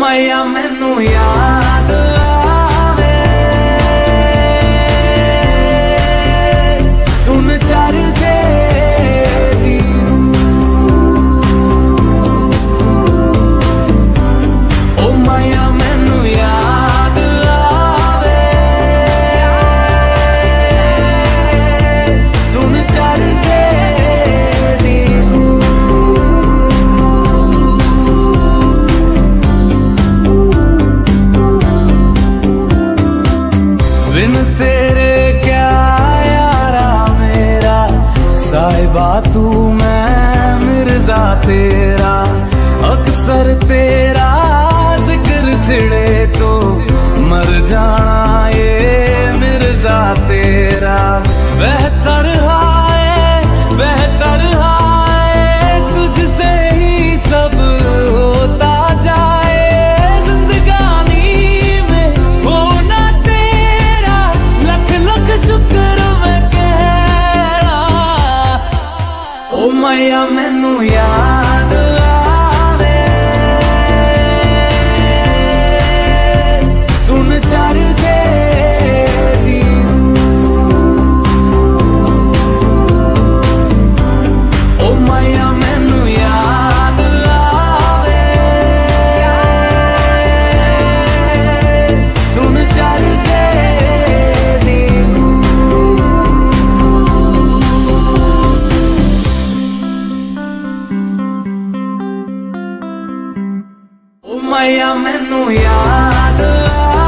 mai amenuia अक्सर तेरा ज़िक्र छिड़े तो मर जाना ये मिर्ज़ा तेरा। बेहतर हाय बेहतर हाय तुझसे ही सब होता जाए। जिंदगानी में होना तेरा, लख लख शुक्र मैं कह रहा ओ मैया, मैनू याद ਮਾਇਆ ਮੈਨੂੰ ਯਾਦ ਆ